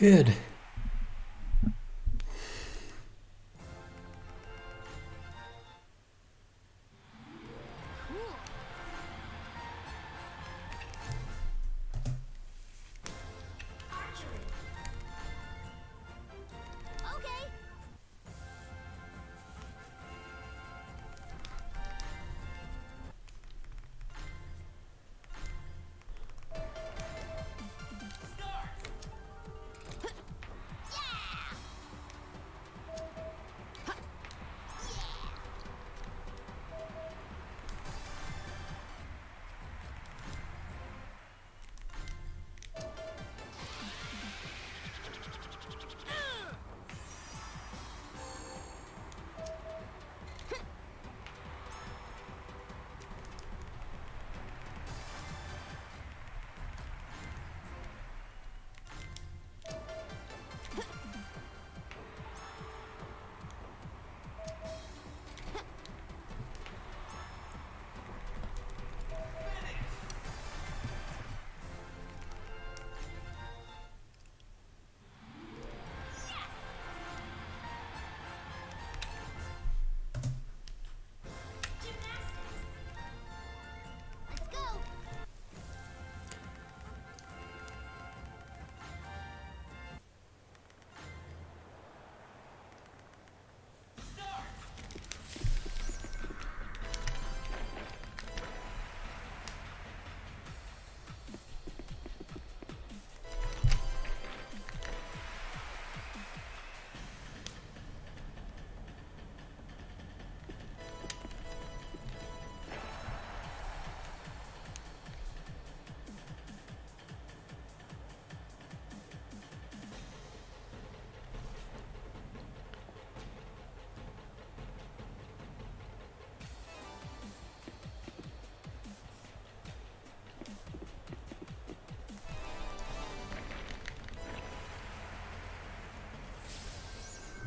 Good.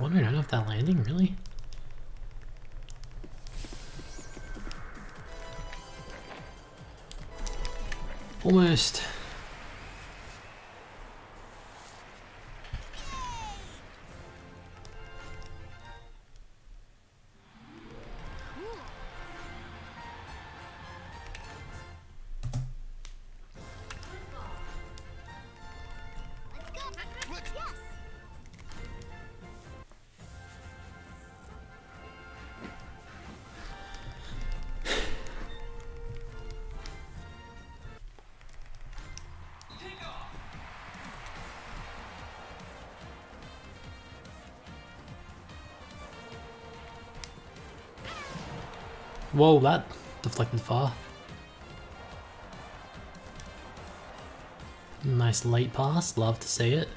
I wonder if that landing? Really? Almost. Whoa, that deflected far. Nice late pass, love to see it.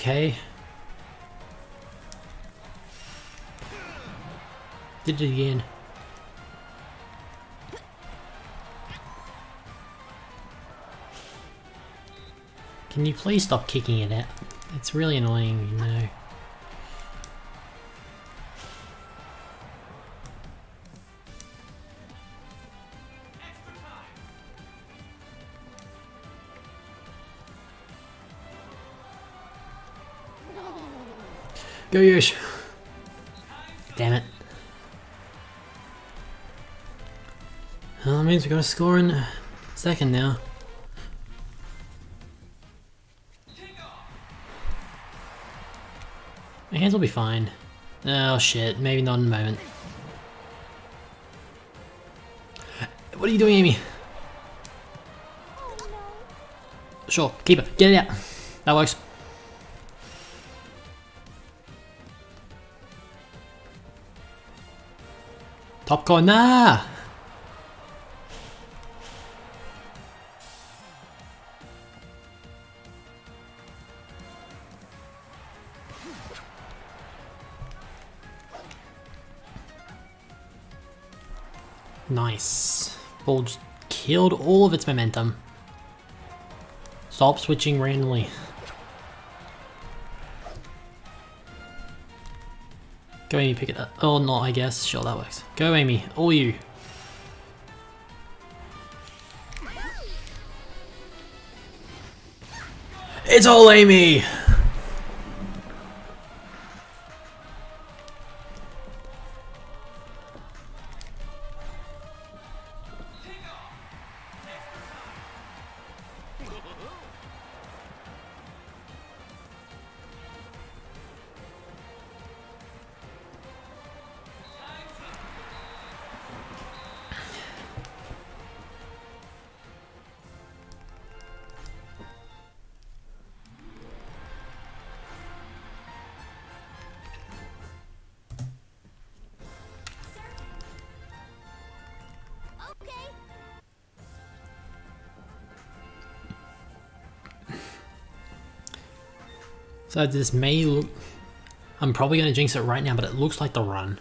Okay. Did it again. Can you please stop kicking it out? It's really annoying, you know. Go Yosh! Damn it. Well, that means we gotta score in second now. My hands will be fine. Oh shit, maybe not in a moment. What are you doing, Amy? Oh, sure, keep it. Get it out. That works. Top corner! Ah! Nice. Ball just killed all of its momentum. Stop switching randomly. Go Amy, pick it up. Oh, no, I guess. Sure, that works. Go Amy, all you. It's all Amy! So this may look... I'm probably going to jinx it right now, but it looks like the run.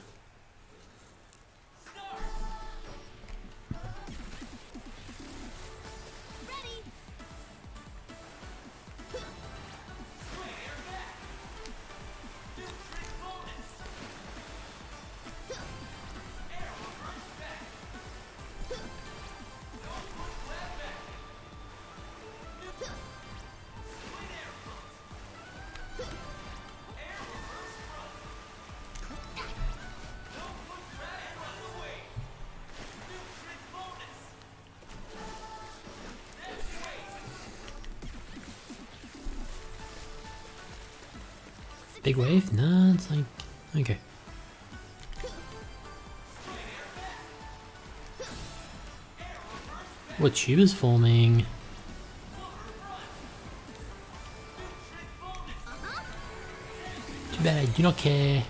Big wave? Nah, it's like... Okay. What tube is forming? Too bad, I do not care.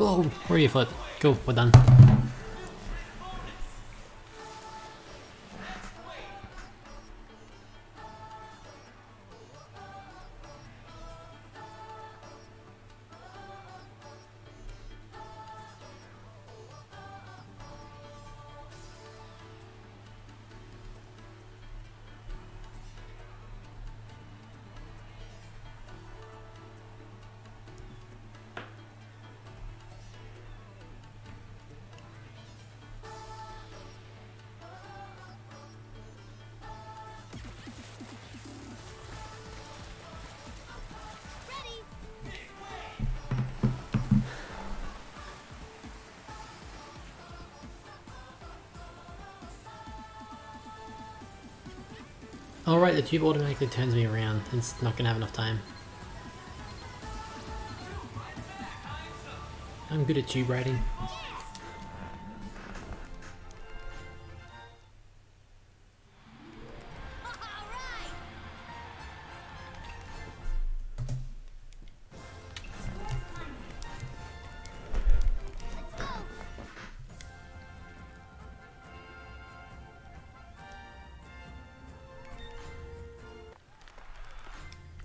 Oh, where are you flip? Go, we're done. Alright, the tube automatically turns me around. It's not gonna have enough time. I'm good at tube riding.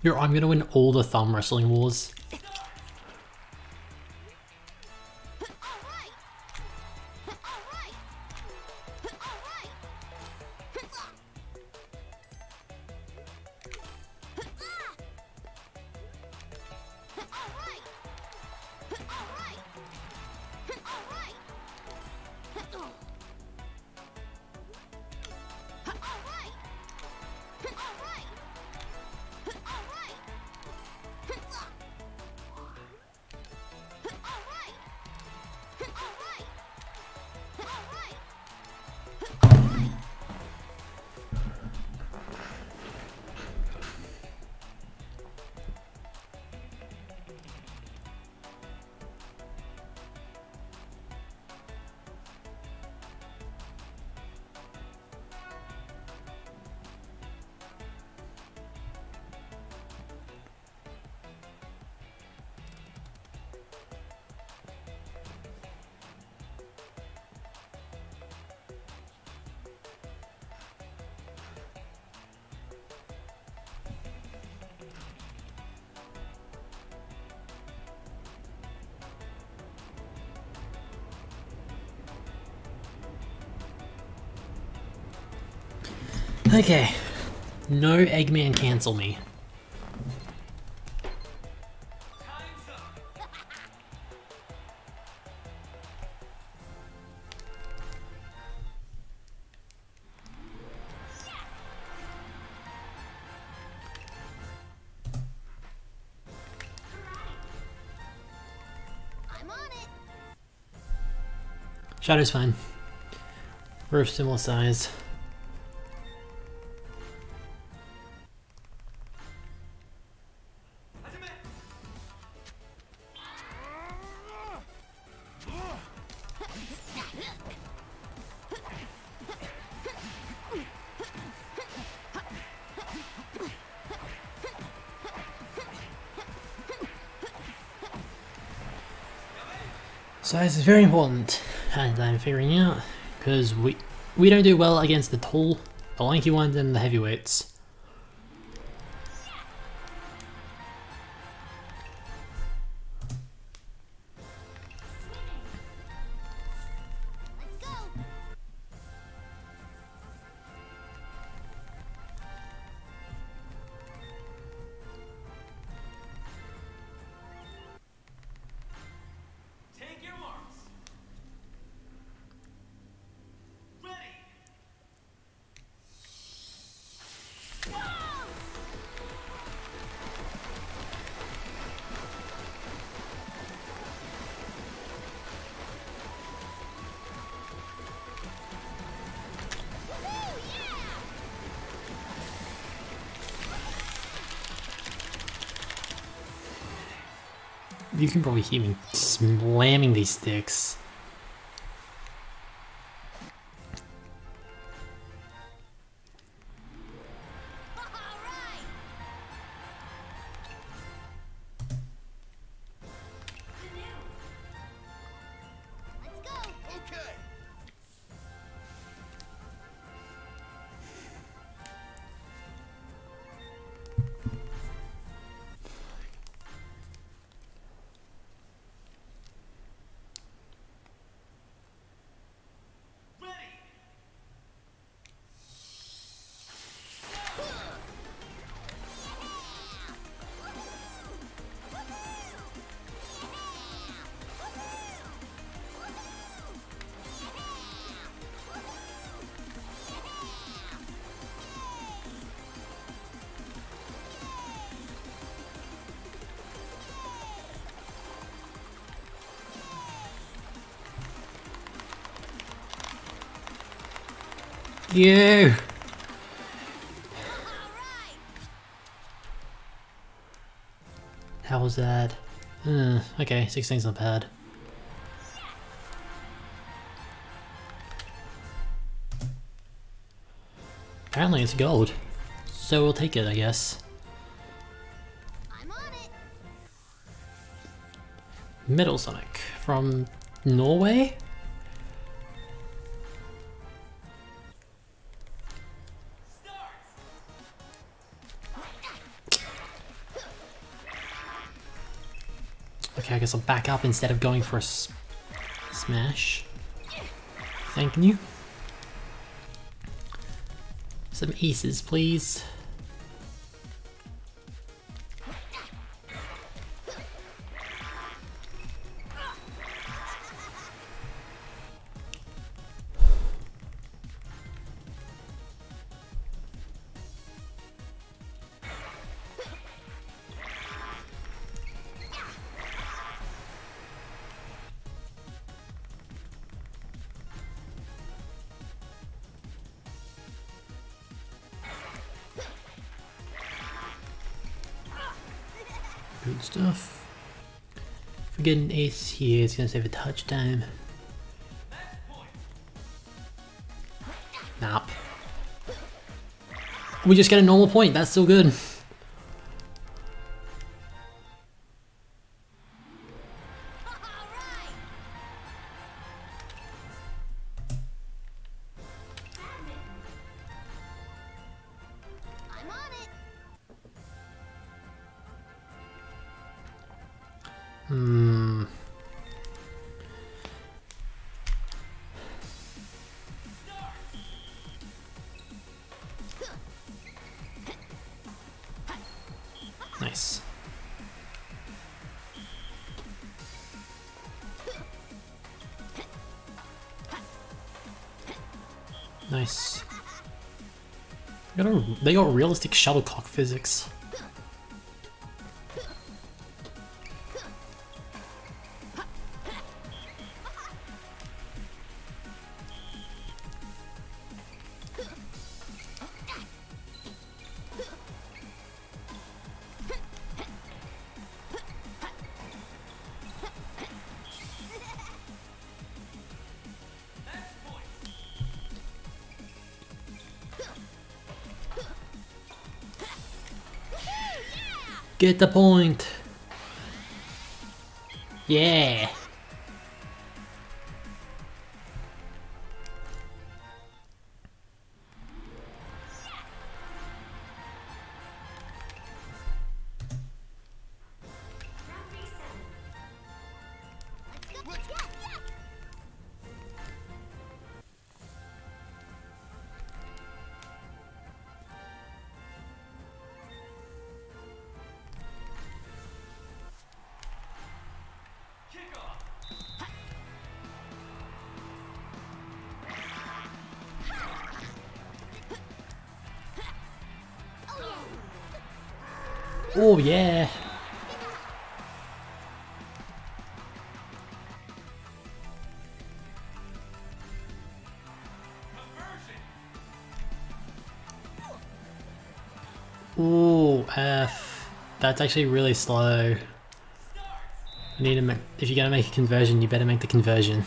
Yo, I'm gonna win all the thumb wrestling wars. Okay. No Eggman cancel me. Shadow's fine. We're similar size. Size is very important, and I'm figuring out because we we don't do well against the tall, the lanky ones, and the heavyweights. You can probably hear me slamming these sticks. You. How was that? Uh, okay, 16's not bad. Apparently it's gold. So we'll take it, I guess. Metal Sonic from Norway? Guess I'll back up instead of going for a smash. Thank you. Some aces, please. Good stuff. If we get an ace here, it's gonna save a touch time. Nope. We just get a normal point, that's still good. They got, realistic shuttlecock physics. Get the point. Yeah. Oh yeah. Ooh, F. That's actually really slow. I need to make, if you're gonna make a conversion, you better make the conversion.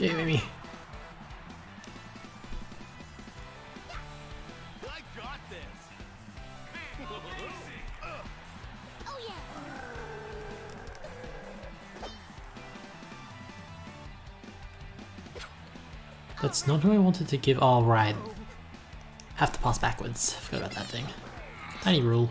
Me. That's not who I wanted to give. Oh, right. Have to pass backwards. Forgot about that thing. Tiny rule.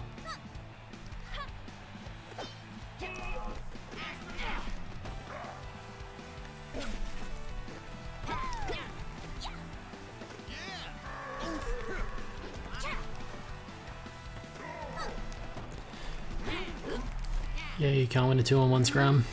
Can't a two on one scrum.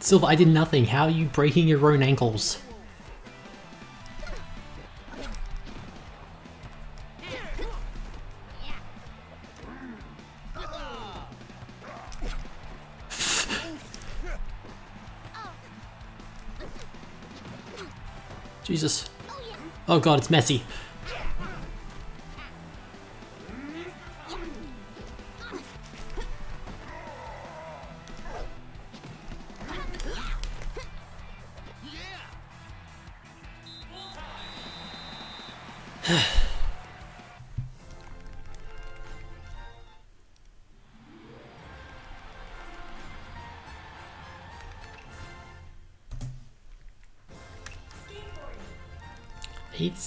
Silver, I did nothing. How are you breaking your own ankles? Jesus. Oh god, it's messy.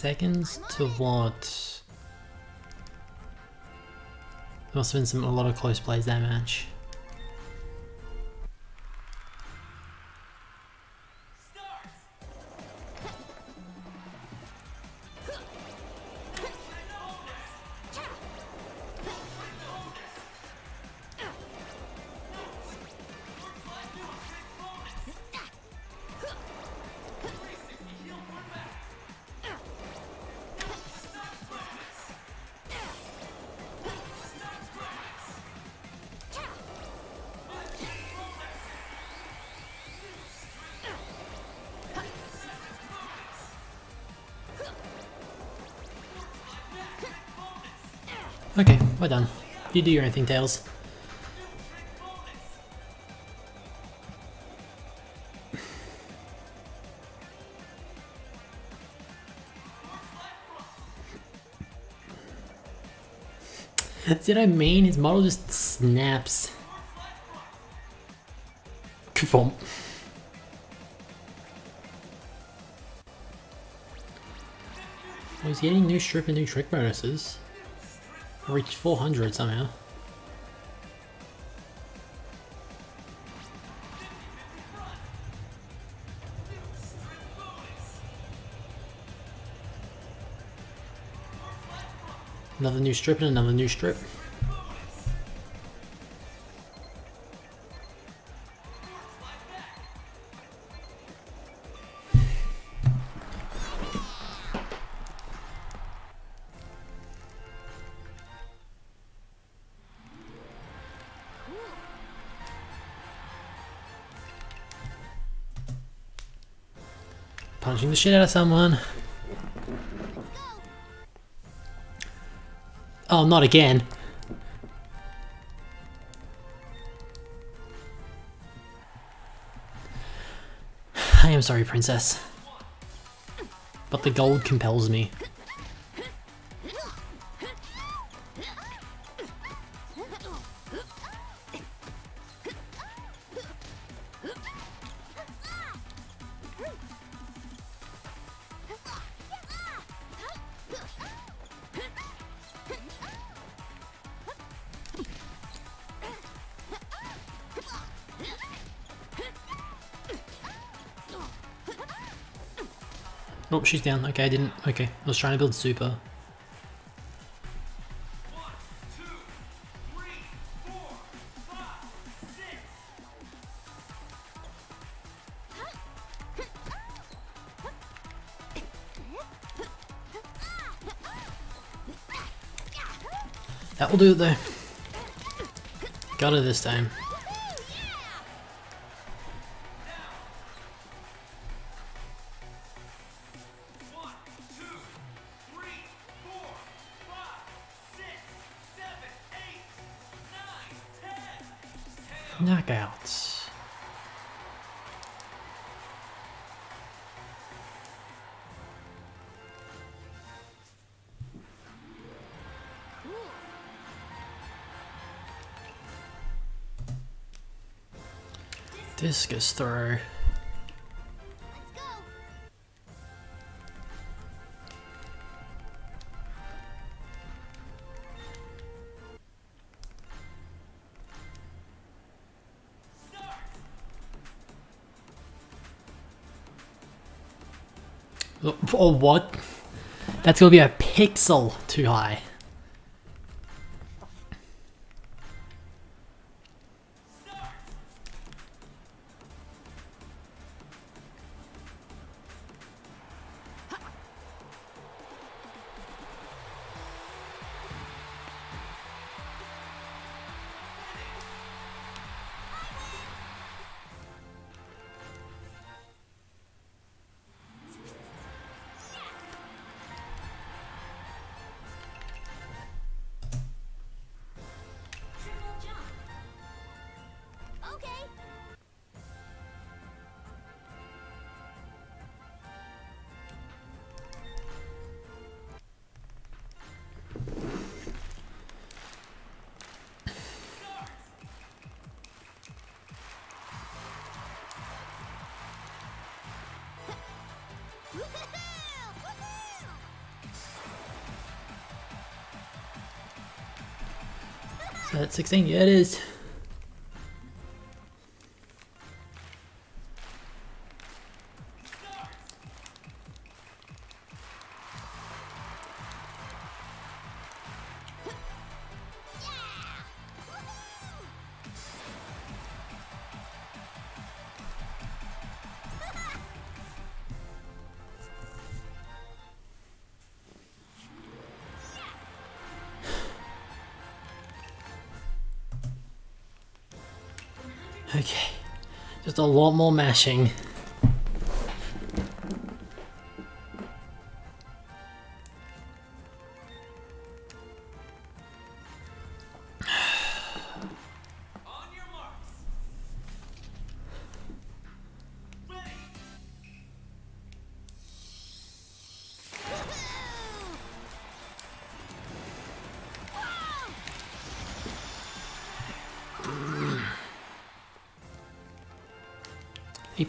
Seconds to what? There must have been some a lot of close plays that match. Okay, we're done. You do your own thing, Tails. What I mean? His model just snaps. Kafomp. Well, oh, he's getting new strip and new trick bonuses. Reached 400 somehow. Another new strip and another new strip. The shit out of someone. Oh, not again. I am sorry, princess. But the gold compels me. Oh, she's down. Okay, I didn't. Okay, I was trying to build super. That will do it though. Got it this time. Discus throw. Oh, what? That's gonna be a pixel too high. 16. Yeah, it is. Okay. Just a lot more mashing.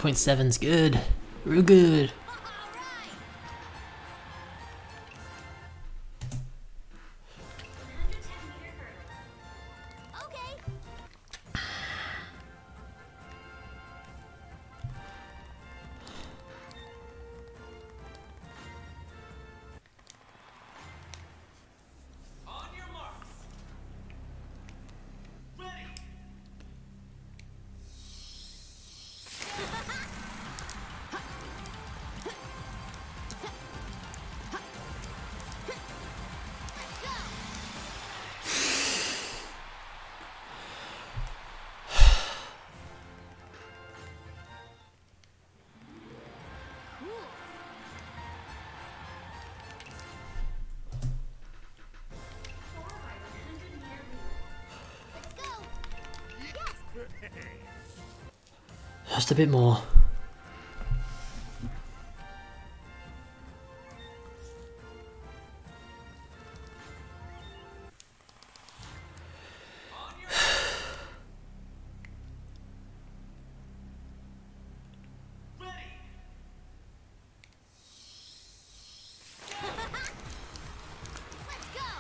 8.7's good. Real good. Just a bit more.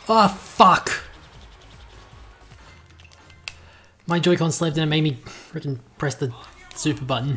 Oh, fuck! My Joy-Con slipped and it made me freaking press the super button.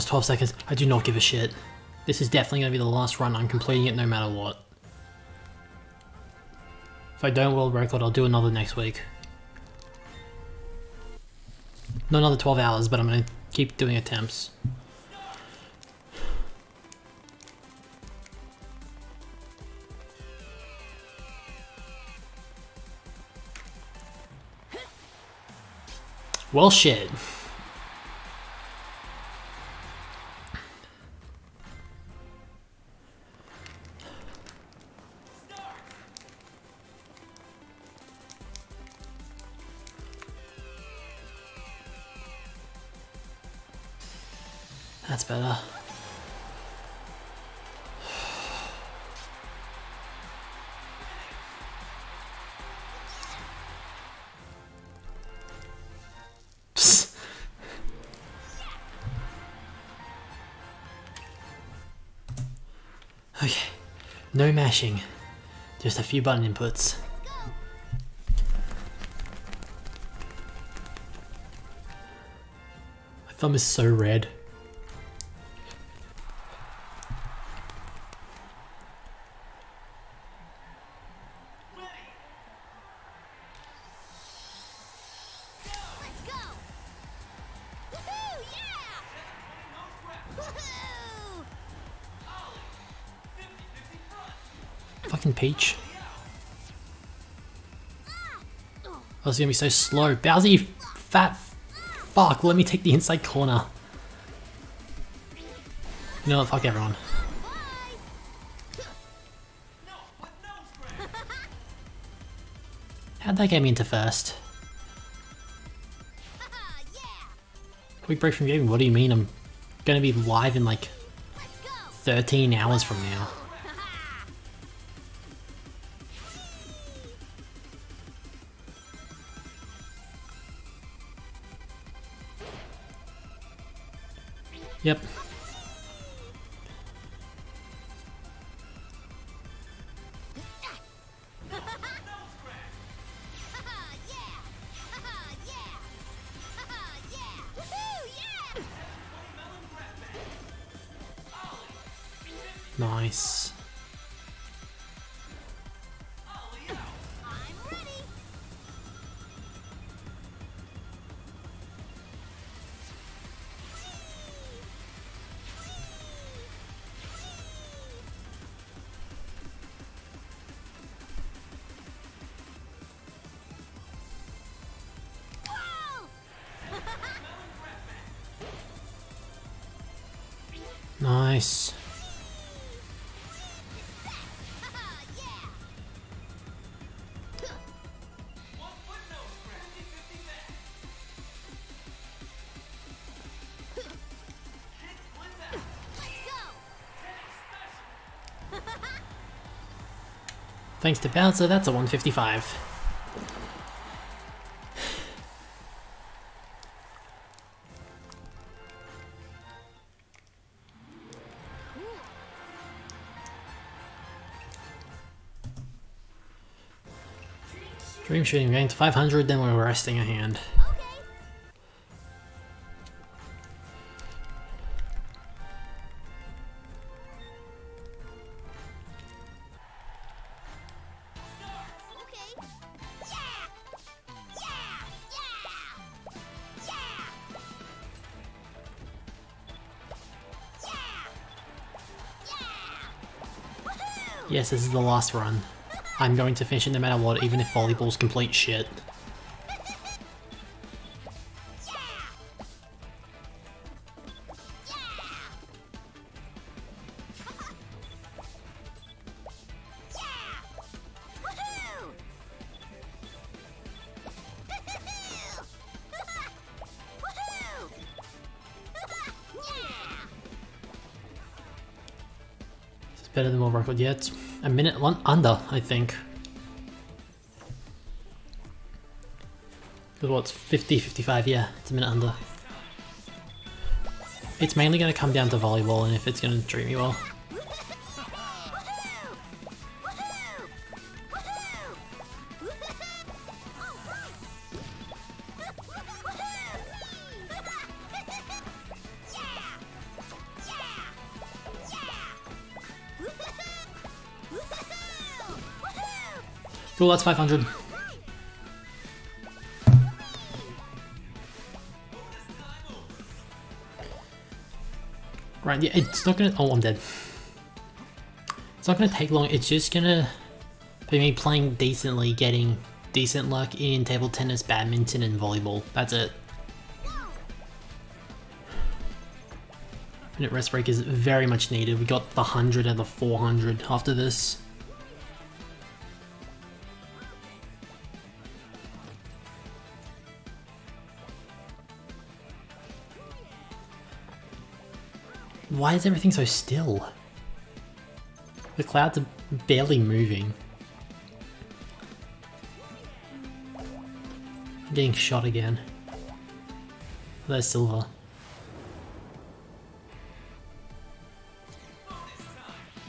Lost 12 seconds. I do not give a shit. This is definitely going to be the last run. I'm completing it no matter what. If I don't world record, I'll do another next week. Not another 12 hours, but I'm going to keep doing attempts. Well, shit. No mashing, just a few button inputs. My thumb is so red. Peach. Oh, gonna be so slow. Bowser, you fat fuck, let me take the inside corner. You know what, fuck everyone. How'd that get me into first? Quick break from gaming, what do you mean I'm gonna be live in like 13 hours from now? Yep. Thanks to Bouncer, that's a 155. Dream shooting, getting to 500, then we're resting a hand. Yes, this is the last run. I'm going to finish it no matter what, even if volleyball's complete shit. Than yet. A minute under, I think. What's 50, 55, yeah, it's a minute under. It's mainly going to come down to volleyball and if it's going to treat me well. Cool, that's 500. Right, yeah, it's not gonna- oh, I'm dead. It's not gonna take long, it's just gonna be me playing decently, getting decent luck in table tennis, badminton, and volleyball. That's it. Minute rest break is very much needed. We got the 100 and the 400 after this. Why is everything so still? The clouds are barely moving. I'm getting shot again. There's silver.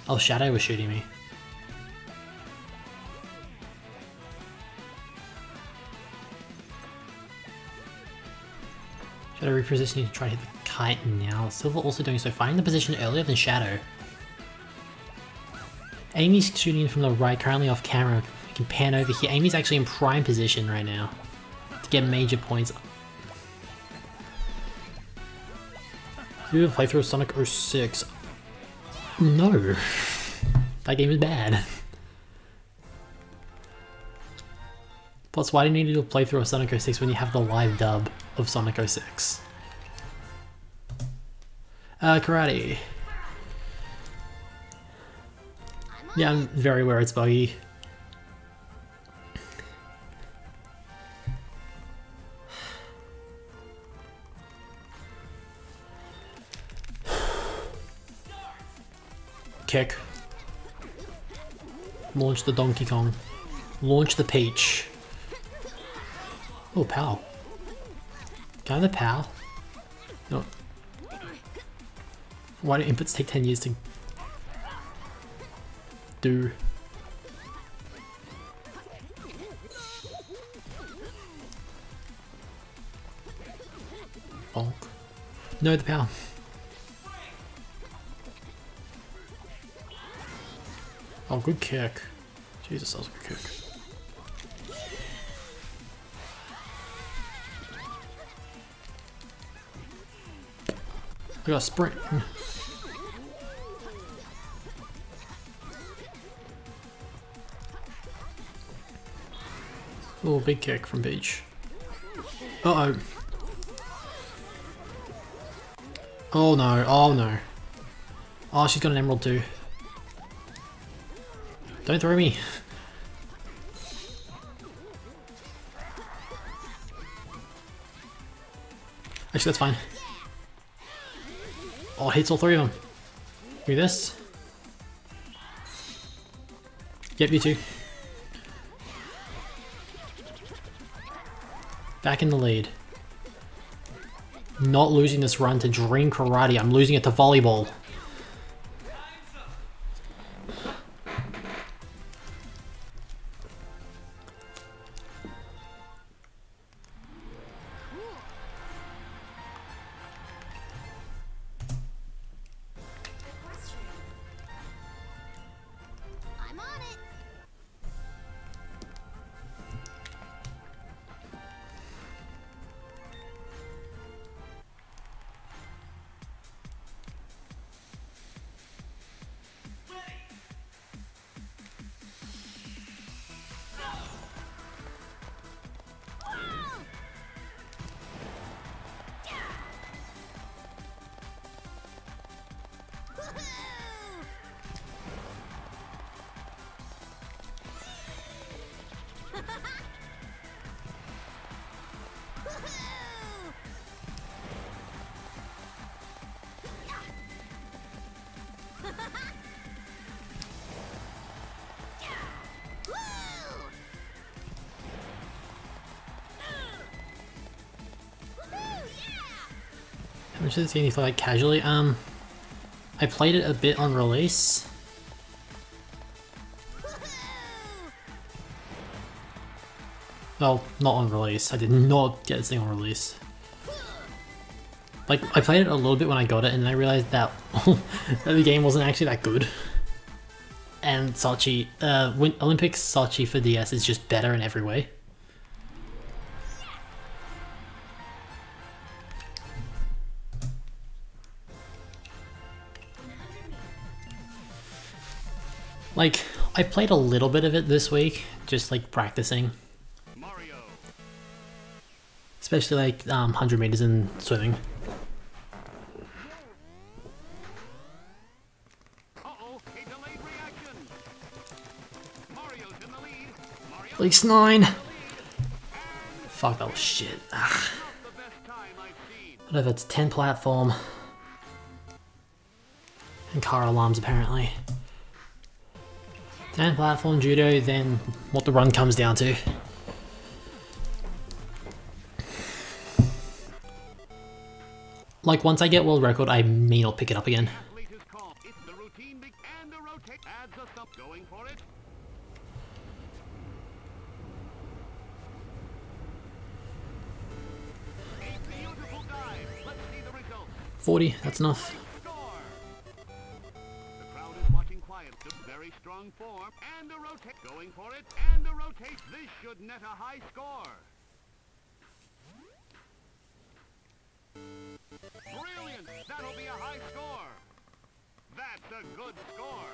Oh, Shadow was shooting me. Shadow repositioning to try to hit the kite now. Silver also doing so finding the position earlier than Shadow. Amy's shooting in from the right, currently off camera. We can pan over here. Amy's actually in prime position right now to get major points. Do a playthrough of Sonic 06. No. That game is bad. Plus, why do you need to do a playthrough of Sonic 06 when you have the live dub of Sonic 06? Uh, karate. Yeah, I'm very aware it's buggy. Kick. Launch the Donkey Kong. Launch the Peach. Oh, POW. Have the POW? No. Why do inputs take 10 years to do? Bonk. No, the POW. Oh, good kick. Jesus, that was a good kick. I got a sprint. Oh, big kick from Peach. Uh oh. Oh no, oh no. Oh, she's got an emerald too. Don't throw me. Actually, that's fine. Oh, it hits all three of them. Do this. Yep, you too. Back in the lead. Not losing this run to Dream Karate, I'm losing it to volleyball. This game you play like casually? Um, I played it a bit on release. Well, not on release. I did not get this thing on release. Like, I played it a little bit when I got it, and I realized that, that the game wasn't actually that good. And Sachi, uh, Win Olympic Sachi for DS is just better in every way. Like, I played a little bit of it this week, just like practicing. Mario. Especially like um, 100 meters in swimming. Uh-oh, a delayed reaction. Mario's in the lead. Mario Leaks 9! Fuck, that was shit. Ah, time I've seen. whatever, it's 10 platform. And car alarms apparently. 10 platform judo, then what the run comes down to. Like, once I get world record, I may not pick it up again. Forty, that's calm. Going for it and a rotate. This should net a high score. Brilliant! That'll be a high score. That's a good score.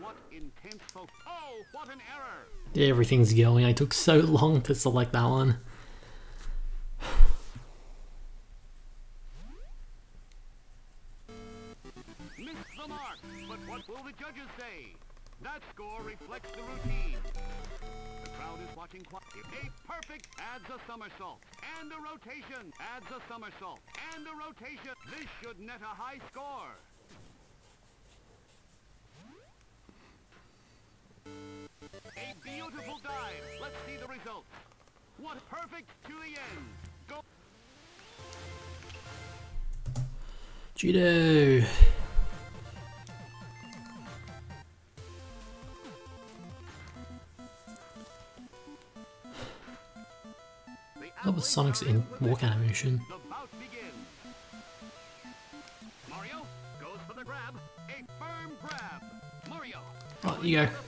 What intense focus. Oh, what an error. Everything's going. I took so long to select that one. That score reflects the routine. The crowd is watching quiet. A perfect adds a somersault. And a rotation adds a somersault. And a rotation. This should net a high score. A beautiful dive. Let's see the results. What perfect to the end. Go. Judo. Was Sonic's in walk animation. The bout begins.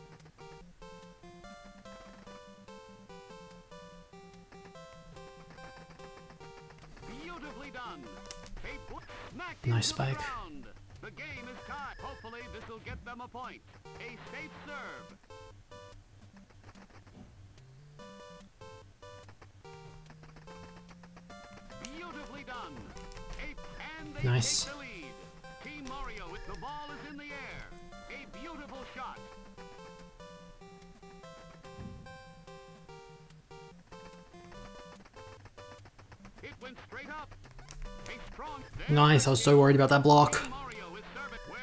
Nice spike. The game is tied. Hopefully this will get them a point. A safe serve. Beautifully done. A, and they Nice. take the lead. Team Mario with the ball is in the air. A beautiful shot. It went straight up. A Nice, I was so worried about that block. Team Mario is serving. Where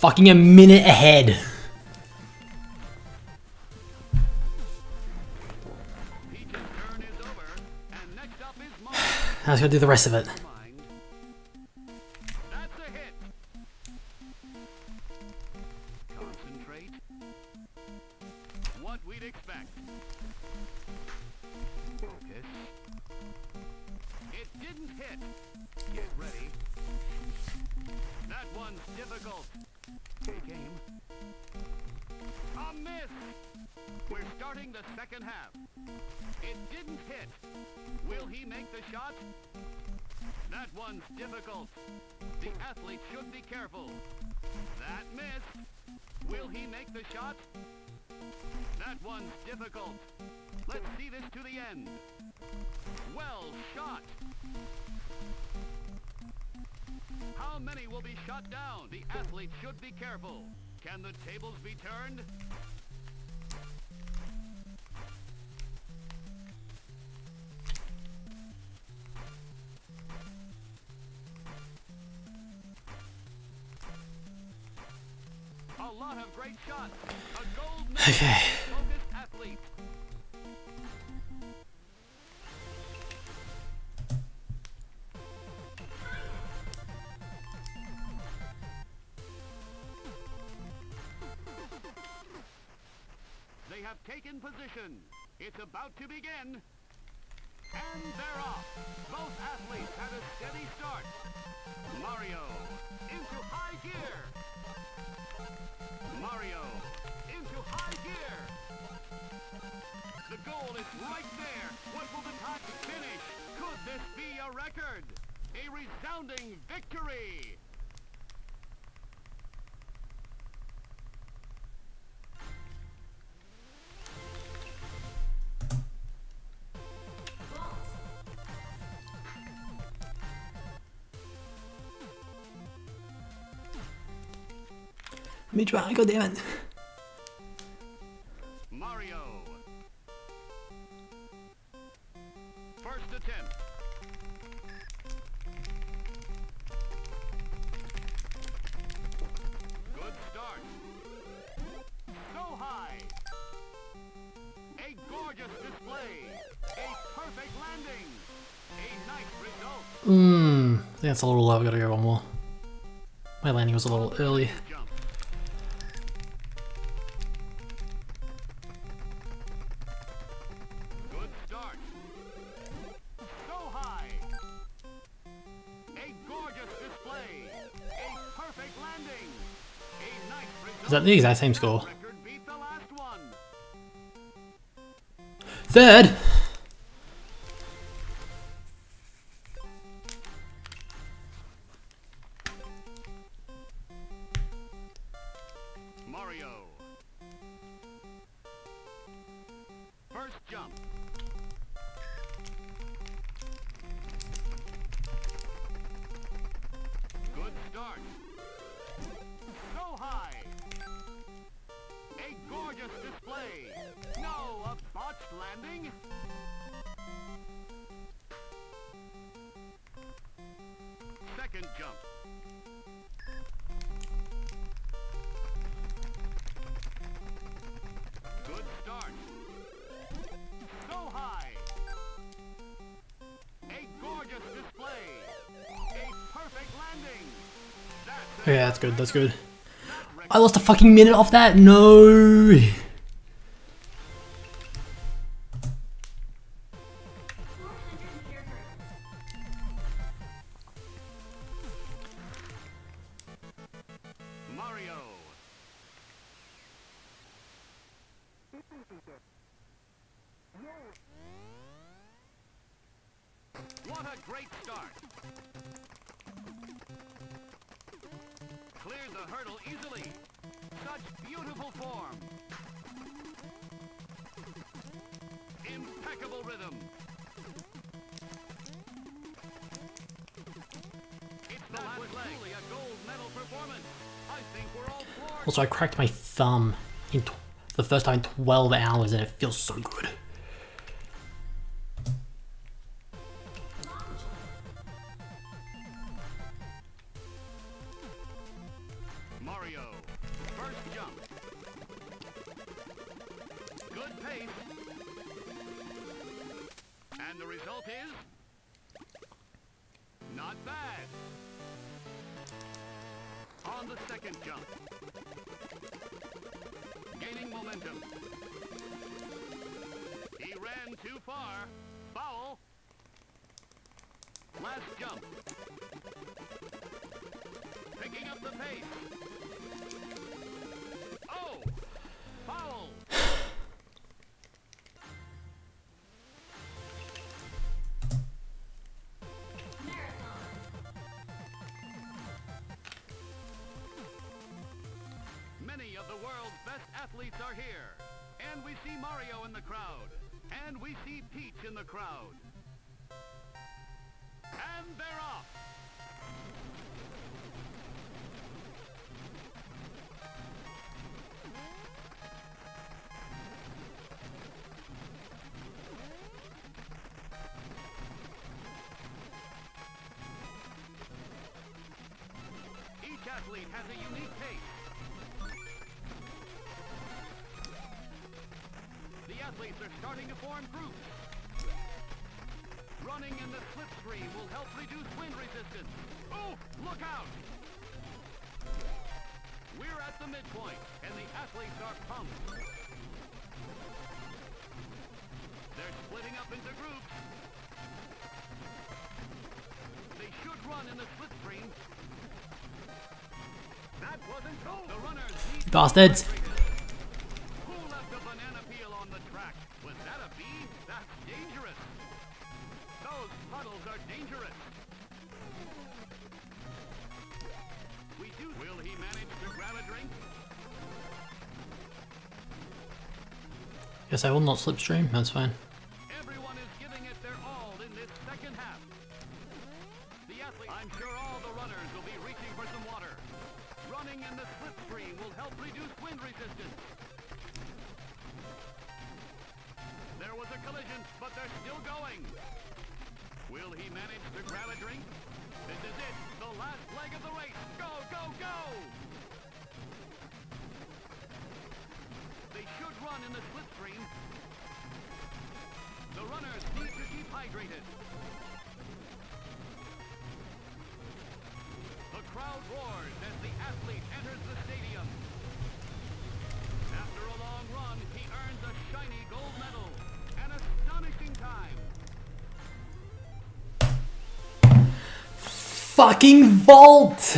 Fucking a minute ahead. I was gonna do the rest of it. They have taken position. It's about to begin. And they're off. Both athletes had a steady start. Mario into high gear. Mario into high gear. The goal is right there. What will the time finish? Could this be a record? A resounding victory. Me try, god damn it. Mario. First attempt. Good start. So high. A gorgeous display. A perfect landing. A nice result. Mmm, I think that's a little low. I gotta go one more. My landing was a little early. Jump. The exact same score? Third! Yeah, that's good, that's good. I lost a fucking minute off that? No! Also, I cracked my thumb in the first time in 12 hours and it feels so good. athletes are here. And we see Mario in the crowd. And we see Peach in the crowd. And they're off. Each athlete has a unique are starting to form groups. Running in the slipstream will help reduce wind resistance. Oh, look out! We're at the midpoint, and the athletes are pumped. They're splitting up into groups. They should run in the slipstream. Bastards! guess I will not slipstream, that's fine. fucking vault!